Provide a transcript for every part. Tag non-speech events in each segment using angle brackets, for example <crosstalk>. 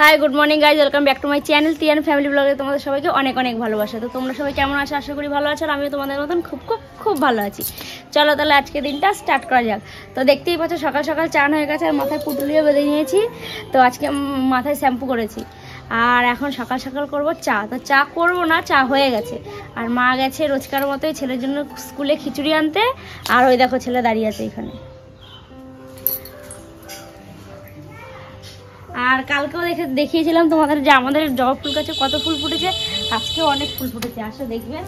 Hi good morning guys welcome back to my channel Tiyan family ব্লগে তোমাদের সবাইকে অনেক অনেক ভালোবাসা। তো তোমরা সবাই কেমন আছো? আশা করি ভালো আছো আর আমিও তোমাদের মতন খুব খুব খুব ভালো আছি। চলো তাহলে আজকে দিনটা স্টার্ট করা যাক। তো দেখতেই পাচ্ছ, সকাল সকাল চান হয়ে গেছে আর মাথায় পুটুলিও বেঁধে নিয়েছি। তো আজকে মাথায় শ্যাম্পু করেছি। আর এখন সকাল সকাল করব চা। তো চা করব না, চা হয়ে গেছে। আর মা গেছে রোজকার মতোই ছেলের জন্য স্কুলে খিচুড়ি আনতে। আর ওই দেখো ছেলে দাঁড়িয়ে আছে এখানে। আর কালকেও দেখে দেখিয়েছিলাম তোমাদের যে আমাদের জবা ফুল গাছে কত ফুল ফুটেছে। আজকেও অনেক ফুল ফুটেছে, আসো দেখবে।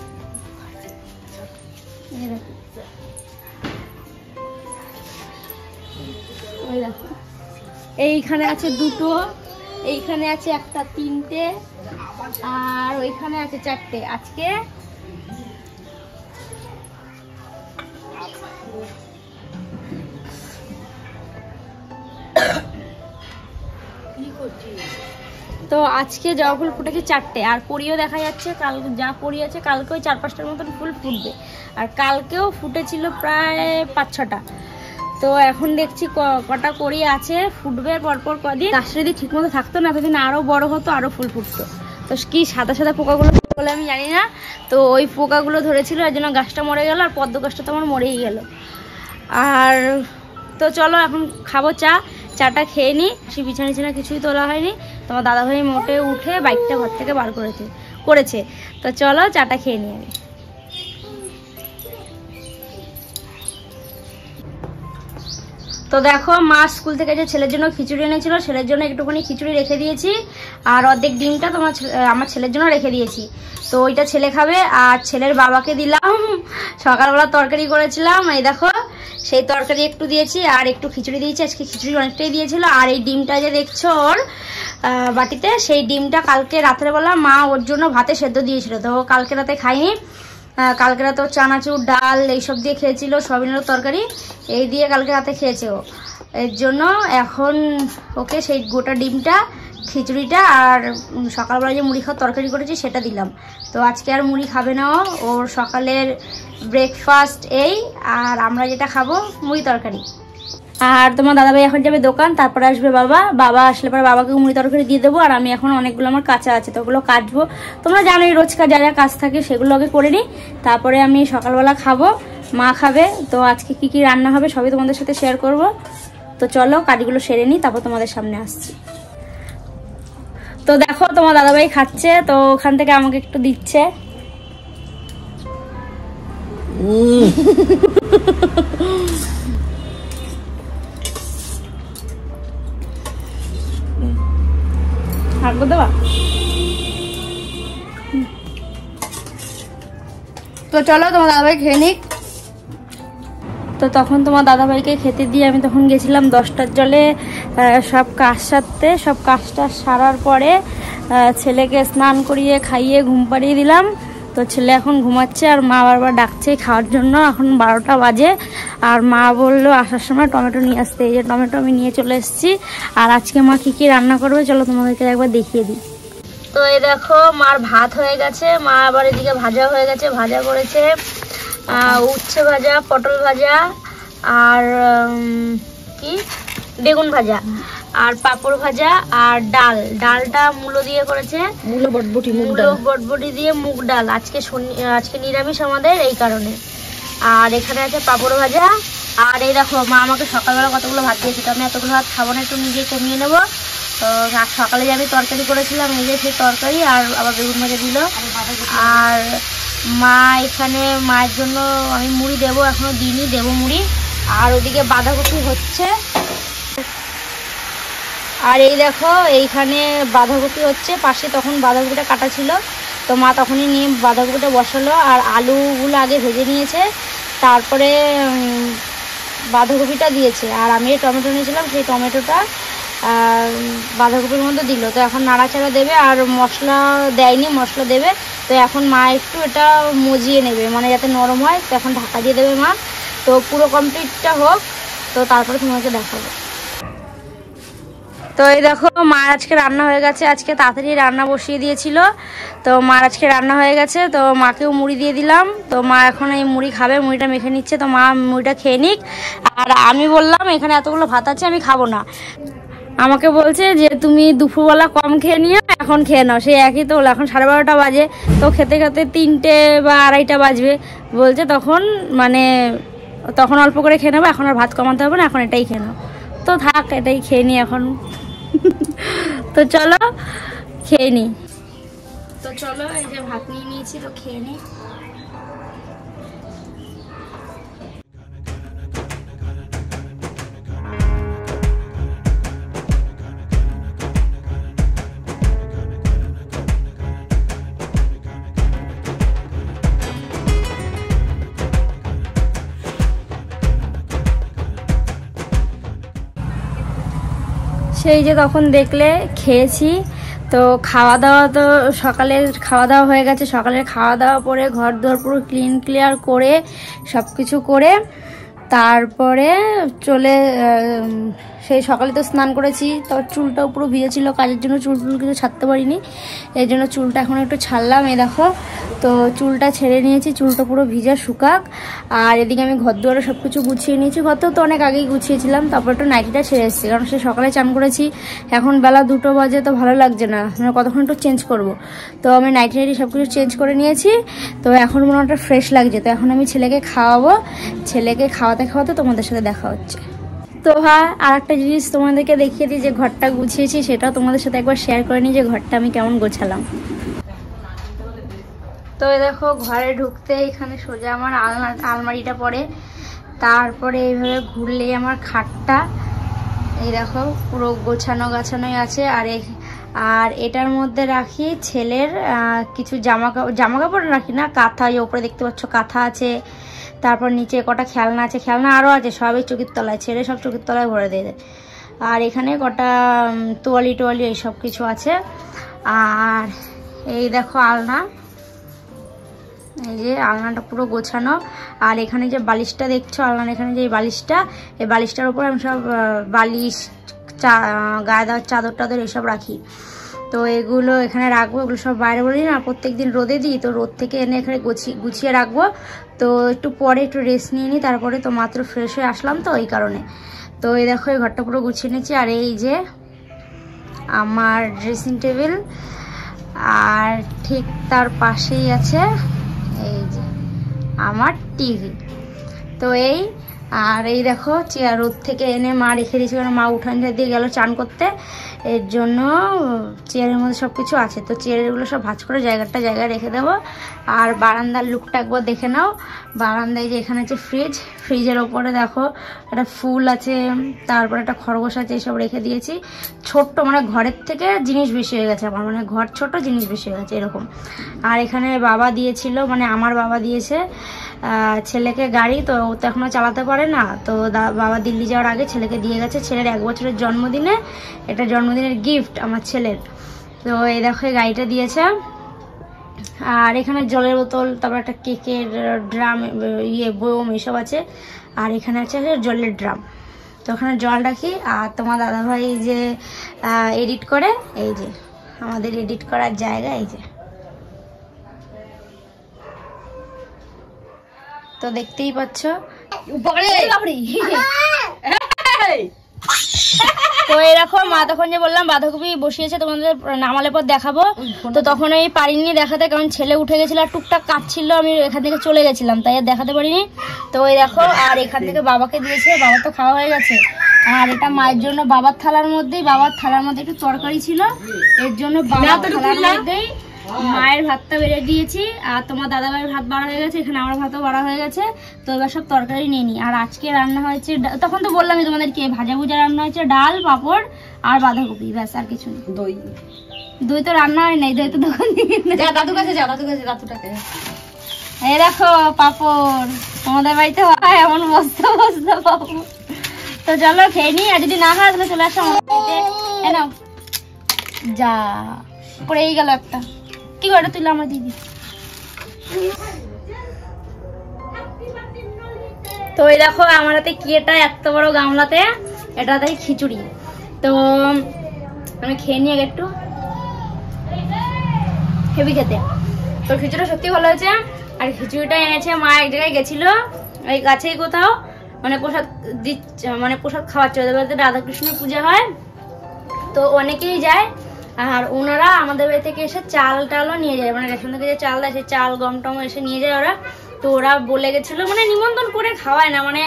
এইখানে আছে দুটো, এইখানে আছে একটা তিনটে, আর ওইখানে আছে চারটে। আজকে তো আজকে জবা ফুল ফুটেছে চারটে, আর পরিও দেখা যাচ্ছে, কাল যা পরি আছে কালকে ওই চার পাঁচটার মতন ফুল ফুটবে। আর কালকেও ফুটেছিল প্রায় পাঁচ ছটা। তো এখন দেখছি কটা করি আছে, ফুটবে পরপর কদিন। গাছটা যদি ঠিক মতো থাকতো না সেদিন আরও বড় হতো আরও ফুল ফুটতো। তো কি সাদা সাদা পোকাগুলো বলে আমি জানি না। তো ওই পোকাগুলো ধরেছিল, এর জন্য গাছটা মরে গেল, আর পদ্ম গাছটা তো আমার মরেই গেল। আর তো চলো, এখন খাব চা। চাটা খেয়ে নিই সে বিছানা টিছানা কিছুই তোলা হয়নি। তোমার দাদাভাই মোটে উঠে বাইকটা ঘর থেকে বার করেছে করেছে। তো চলো চাটা খেয়ে নিই আমি তো দেখো, মা স্কুল থেকে যে ছেলের জন্য খিচুড়ি এনেছিল, ছেলের জন্য একটুখানি খিচুড়ি রেখে দিয়েছি। আর অর্ধেক ডিমটা তোমার আমার ছেলের জন্য রেখে দিয়েছি। তো ওইটা ছেলে খাবে, আর ছেলের বাবাকে দিলাম। সকালবেলা তরকারি করেছিলাম, এই দেখো। সেই তরকারি একটু দিয়েছি, আর একটু খিচুড়ি দিয়েছি। আজকে খিচুড়ি অনেকটাই দিয়েছিল। আর এই ডিমটা যে দেখছ ওর বাটিতে, সেই ডিমটা কালকে রাতের বেলা মা ওর জন্য ভাতে সেদ্ধ দিয়েছিল। তো কালকে রাতে খাইনি কালকে রাতে ও চানাচুর, ডাল এইসব দিয়ে খেয়েছিল সবিনের তরকারি। এই দিয়ে কালকে রাতে খেয়েছে ও। এর জন্য এখন ওকে সেই গোটা ডিমটা, খিচুড়িটা আর সকালবেলা যে মুড়ি খাওয়ার তরকারি করেছি সেটা দিলাম। তো আজকে আর মুড়ি খাবে না ওর সকালের ব্রেকফাস্ট এই, আর আমরা যেটা খাব, মুড়ি তরকারি। আর তোমার দাদাভাই এখন যাবে দোকান, তারপরে আসবে বাবা। বাবা আসলে পরে বাবাকে মুড়ি তরকারি দিয়ে দেবো, আর আমি এখন অনেকগুলো আমার কাঁচা আছে, তো ওগুলো কাটবো। তোমরা জানোই রোজকার যা যা কাজ থাকে সেগুলো আগে করে নিই। তারপরে আমি সকালবেলা খাব, মা খাবে। তো আজকে কি কি রান্না হবে সবই তোমাদের সাথে শেয়ার করব। তো চলো কাজগুলো সেরে নিই, তারপর তোমাদের সামনে আসছি। তো দেখো, তোমার দাদাভাই খাচ্ছে, তো ওখান থেকে আমাকে একটু দিচ্ছে। তো চলো, তোমার দাদাভাই খেয়ে নিক। তো তখন তোমার দাদাভাইকে খেতে দিয়ে আমি তখন গেছিলাম দশটার জলে সব কাজ সারতে। সব কাজটা সারার পরে ছেলেকে স্নান করিয়ে, খাইয়ে, ঘুম পাড়িয়ে দিলাম। তো ছেলে এখন ঘুমাচ্ছে আর মা বারবার ডাকছে খাওয়ার জন্য। এখন বারোটা বাজে আর মা বলল আসার সময় টমেটো নিয়ে আসতে। এই যে টমেটো আমি নিয়ে চলে এসেছি। আর আজকে মা কী কী রান্না করবে চলো তোমাদেরকে একবার দেখিয়ে দিই। তো এই দেখো, মার ভাত হয়ে গেছে। মা আবার এদিকে ভাজা হয়ে গেছে। ভাজা করেছে উচ্ছে ভাজা, পটল ভাজা আর কি? বেগুন ভাজা। আর পাঁপড় ভাজা আর ডাল। ডালটা মূলো দিয়ে করেছে। মূলো বটবটি মুগ মূলো ডাল। বটবটি দিয়ে মুগ ডাল। আজকে আজকে নিরামিষ আমাদের এই কারণে। আর এখানে আছে পাঁপড় ভাজা। আর এই দেখো মা আমাকে সকালবেলা কতগুলো ভাত দিয়েছে। তো আমি এতগুলো ভাত খাব না একটু নিজে কমিয়ে নেব। তো আর সকালে যে আমি তরকারি করেছিলাম এই যে সেই তরকারি আর আবার বেগুন ভাজা দিল। আর মা এখানে মায়ের জন্য আমি মুড়ি দেবো এখনও দিইনি দেবো মুড়ি। আর ওদিকে বাঁধাকপি হচ্ছে। আর এই দেখো, এইখানে বাঁধাকপি হচ্ছে। পাশে তখন বাঁধাকপিটা কাটা ছিল। তো মা তখনই নিয়ে বাঁধাকপিটা বসালো। আর আলুগুলো আগে ভেজে নিয়েছে। তারপরে বাঁধাকপিটা দিয়েছে। আর আমি টমেটো নিয়েছিলাম, সেই টমেটোটা বাঁধাকপির মধ্যে দিল। তো এখন নাড়াচাড়া দেবে আর মশলা দেয়নি, মশলা দেবে। তো এখন মা একটু এটা মজিয়ে নেবে। মানে যাতে নরম হয়, তো এখন ঢাকা দিয়ে দেবে মা। তো পুরো কমপ্লিটটা হোক। তো তারপরে তোমাকে দেখাবো। তো এই দেখো, মার আজকে রান্না হয়ে গেছে। আজকে তাড়াতাড়ি রান্না বসিয়ে দিয়েছিল। তো মার আজকে রান্না হয়ে গেছে। তো মাকেও মুড়ি দিয়ে দিলাম। তো মা এখন এই মুড়ি খাবে, মুড়িটা মেখে নিচ্ছে। তো মা মুড়িটা খেয়ে নিক। আর আমি বললাম, এখানে এতগুলো ভাত আছে, আমি খাব না। আমাকে বলছে যে, তুমি দুপুরবেলা কম খেয়ে নিও, এখন খেয়ে নাও। সেই একই তো এখন সাড়ে বারোটা বাজে। তো খেতে খেতে তিনটে বা আড়াইটা বাজবে। বলছে তখন মানে তখন অল্প করে খেয়ে নেব, এখন আর ভাত কমাতে হবে না, এখন এটাই খেয়ে নাও। তো থাক, এটাই খেয়ে নি এখন। তো চলো খেয়ে নি। তো চলো এই যে ভাত নিয়ে নিয়েছি তো খেয়ে নিই সেই যে তখন দেখলে খেয়েছি। তো খাওয়া দাওয়া তো সকালের খাওয়া দাওয়া হয়ে গেছে। সকালের খাওয়া দাওয়া পরে ঘর দোর পুরো ক্লিন ক্লিয়ার করে সব কিছু করে তারপরে চলে সেই সকালে তো স্নান করেছি, তারপর চুলটাও পুরো ভিজে ছিল কাজের জন্য চুল টুল কিছু ছাড়তে পারিনি। এই জন্য চুলটা এখন একটু ছাড়লাম, এই দেখো। তো চুলটা ছেড়ে নিয়েছি, চুলটা পুরো ভিজা শুকাক। আর এদিকে আমি ঘর দুয়ারে সব কিছু গুছিয়ে নিয়েছি। ঘর তো অনেক আগেই গুছিয়েছিলাম, তারপর একটু নাইটিটা ছেড়ে এসেছি, কারণ সে সকালে চান করেছি। এখন বেলা দুটো বাজে, তো ভালো লাগছে না কতক্ষণ একটু চেঞ্জ করব। তো আমি নাইটি নাইটি সব কিছু চেঞ্জ করে নিয়েছি, তো এখন মনে ফ্রেশ লাগছে। তো এখন আমি ছেলেকে খাওয়াবো, ছেলেকে খাওয়াতে খাওয়াতে তোমাদের সাথে দেখা হচ্ছে। তো হ্যাঁ আর একটা জিনিস তোমাদেরকে দেখিয়ে দিই যে ঘরটা গুছিয়েছি, সেটাও তোমাদের সাথে একবার শেয়ার করে নিই যে ঘরটা আমি কেমন গোছালাম। তো দেখো, ঘরে ঢুকতে এখানে সোজা আমার আলনা আলমারিটা পড়ে। তারপরে এইভাবে ঘুরলেই আমার খাটটা। এই দেখো, পুরো গোছানো গাছানোই আছে। আর এই, আর এটার মধ্যে রাখি ছেলের কিছু জামা জামা কাপড় রাখি না, কাঁথা ওপরে দেখতে পাচ্ছ কাঁথা আছে। তারপর নিচে কটা খেলনা আছে, খেলনা আরও আছে, সবই চকির তলায় ছেড়ে সব চকির তলায় ভরে দিয়ে দেয়। আর এখানে কটা তোয়ালি টোয়ালি এই সব কিছু আছে। আর এই দেখো আলনা। এই যে আলনাটা পুরো গোছানো। আর এখানে যে বালিশটা দেখছ, আলনার এখানে যে এই বালিশটা, এই বালিশটার উপর আমি সব বালিশ, চা গায়ে দেওয়ার চাদর টাদর এসব রাখি। তো এগুলো এখানে রাখব, এগুলো সব বাইরে বলি না প্রত্যেক দিন রোদে দিই, তো রোদ থেকে এনে এখানে গুছিয়ে গুছিয়ে রাখব। তো একটু পরে একটু রেস্ট নিয়ে নিই, তারপরে তো মাত্র ফ্রেশ হয়ে আসলাম তো এই কারণে। তো এই দেখো, এই ঘরটা পুরো গুছিয়ে নিয়েছি আর এই যে আমার ড্রেসিং টেবিল আর ঠিক তার পাশেই আছে এই যে আমার টিভি তো এই আর এই দেখো চেয়ার রোদ থেকে এনে মা রেখে দিয়েছে কারণ মা উঠান দিয়ে গেল চান করতে। এর জন্য, চেয়ারের মধ্যে সব কিছু আছে। তো চেয়ারগুলো সব ভাজ করে জায়গাটা জায়গায় রেখে দেবো। আর বারান্দার লুকটা একবার দেখে নাও। বারান্দায় যে এখানে আছে ফ্রিজ ফ্রিজের ওপরে দেখো, একটা ফুল আছে, তারপরে একটা খরগোশ আছে, এসব রেখে দিয়েছি। ছোট্ট মানে ঘরের থেকে জিনিস বেশি হয়ে গেছে আমার মানে ঘর ছোট, জিনিস বেশি হয়ে গেছে, এরকম। আর এখানে বাবা দিয়েছিল মানে আমার বাবা দিয়েছে। ছেলেকে গাড়ি, তো ও তো এখনও চালাতে পারে না। তো বাবা দিল্লি যাওয়ার আগে ছেলেকে দিয়ে গেছে। ছেলের এক বছরের জন্মদিনে, এটা জন্মদিনের গিফট আমার ছেলের। তো এই দেখো গাড়িটা দিয়েছে। আর এখানে জলের বোতল, তারপর একটা কেকের ড্রাম ইয়ে বোম, এসব আছে। আর এখানে আছে জলের ড্রাম। তো ওখানে জল রাখি। আর তোমার দাদাভাই যে এডিট করে, এই যে, আমাদের এডিট করার জায়গা, এই যে। তো দেখতেই পাচ্ছ। তো এরকম মা তখন যে বললাম বাঁধাকপি বসিয়েছে তোমাদের নামালে পর দেখাবো। তো তখন আমি পারিনি দেখাতে কারণ ছেলে উঠে গেছিল আর টুকটাক কাটছিল আমি এখান থেকে চলে গেছিলাম তাই আর দেখাতে পারিনি। তো ওই দেখো আর এখান থেকে বাবাকে দিয়েছে বাবা তো খাওয়া হয়ে গেছে। আর এটা মায়ের জন্য বাবার থালার মধ্যেই বাবার থালার মধ্যে একটু তরকারি ছিল। এর জন্য বাবার থালার মধ্যেই মায়ের ভাতটা বেড়ে দিয়েছি আর তোমার দাদা ভাইয়ের ভাত বাড়া হয়ে গেছে এখানে আমার ভাতও বাড়া হয়ে গেছে তো এবার সব তরকারি নিয়ে নিই। আর আজকে রান্না হয়েছে তখন তো বললামই তোমাদেরকে ভাজা ভুজা রান্না হয়েছে ডাল পাঁপড় আর বাঁধাকপি ব্যাস আর কিছু নেই। দই। দই তো রান্না হয় নাই দই তো দোকান দাদু কাছে যা দাদু কাছে দাদুটাকে। এই দেখো পাপড়। তোমাদের বাড়িতে হয় এমন বস্তা বস্তা পাঁপড়। তো চলো খেয়ে নিই আর যদি না হয় তাহলে চলে আসো আমার বাড়িতে। যা পড়েই গেল একটা। কি করে? তুই আমার দিদি। তো এই দেখো, আমার হাতে কি এটা? এত বড় গামলাতে। এটাতে খিচুড়ি। তো আমি খেয়ে আগে একটু। হেভি খেতে। তো খিচুড়ি সত্যি ভালো হয়েছে। আর খিচুড়িটা এনেছে মা এক জায়গায় গেছিল। ওই কাছেই কোথাও। মানে প্রসাদ দিচ্ছে মানে প্রসাদ খাওয়াচ্ছে। রাধাকৃষ্ণের পূজা হয়। তো অনেকেই যায়। আর ওনারা আমাদের বাড়ি থেকে এসে চাল টালও নিয়ে যায়। মানে রেশন থেকে যে চাল দেয়, সেই চাল, গম টম এসে নিয়ে যায় ওরা। তো ওরা বলে গেছিল মানে নিমন্ত্রণ করে খাওয়ায় না মানে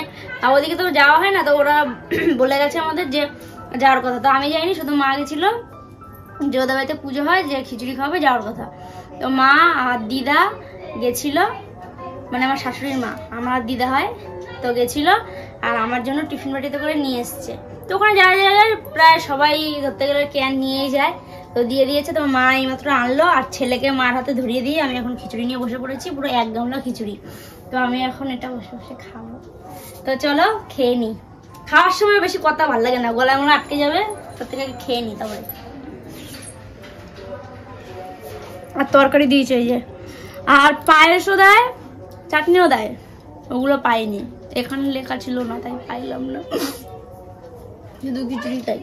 ওদিকে তো যাওয়া হয় না, তো ওরা <clears throat> বলে গেছে আমাদের যে যাওয়ার কথা। তো আমি যাইনি, শুধু মা গেছিল। যে ওদের বাড়িতে পুজো হয়, যে খিচুড়ি খাওয়াবে যাওয়ার কথা। তো মা আর দিদা গেছিল মানে আমার শাশুড়ির মা, আমার দিদা হয়, তো গেছিল, আর আমার জন্য টিফিন বাটিতে করে নিয়ে এসছে। তো ওখানে যারা যারা যায় প্রায় সবাই ধরতে গেলে ক্যান নিয়েই যায়। তো দিয়ে দিয়েছে তো মা এইমাত্র আনলো, আর ছেলেকে মার হাতে ধরিয়ে দিয়ে আমি এখন খিচুড়ি নিয়ে বসে পড়েছি, পুরো এক গামলা খিচুড়ি। তো আমি এখন এটা বসে বসে খাব। তো চলো, খেয়ে নিই খাওয়ার সময় বেশি কথা ভালো লাগে না, গলায় মনে আটকে যাবে, তার থেকে খেয়ে নিই তারপরে। আর তরকারি দিয়েছে এই যে। আর পায়েসও দেয়, চাটনিও দেয়, ওগুলো পাইনি। এখানে লেখা ছিল না, তাই পাইলাম না। শুধু খিচুড়ি তাই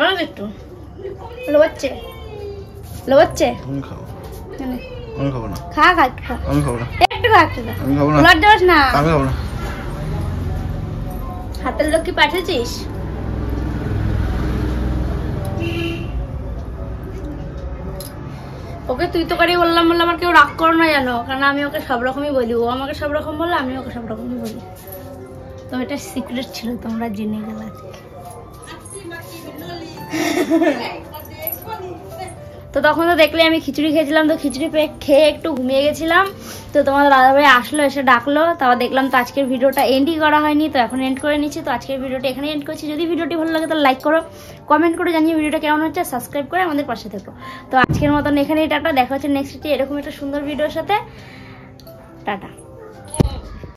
না একটু? লোবাচ্ছে। লোবাচ্ছে? তুমি খাও আমি খাব না। খা খা একটু আমি খাব না। একটু খা একটু আমি খাব না। লজ্জা পাস না। আমি খাব না। হাতের লোক কি পাঠিয়েছিস? ওকে তুই তো করে বললাম বললাম আমার কেউ রাগ করো না জানো কারণ আমি ওকে সব রকমই বলি। ও আমাকে সব রকম বলল আমি ওকে সব রকমই বলি। তো এটা সিক্রেট ছিল তোমরা জেনে গেলে তো তখন তো দেখলে আমি খিচুড়ি খেয়েছিলাম, তো খিচুড়ি খেয়ে একটু ঘুমিয়ে গেছিলাম। তো তোমার দাদাভাই আসলো, এসে ডাকলো। তারপর দেখলাম তো আজকের ভিডিওটা এন্ডই করা হয়নি, তো এখন এন্ড করে নিচ্ছি। তো আজকের ভিডিওটা এখানে এন্ড করছি। যদি ভিডিওটি ভালো লাগে তাহলে লাইক করো কমেন্ট করে জানিয়ে ভিডিওটা কেমন হচ্ছে সাবস্ক্রাইব করে আমাদের পাশে থেকো। তো আজকের মতন এখানেই টাটা, দেখা হচ্ছে নেক্সট এরকম একটা সুন্দর ভিডিওর সাথে। টাটা।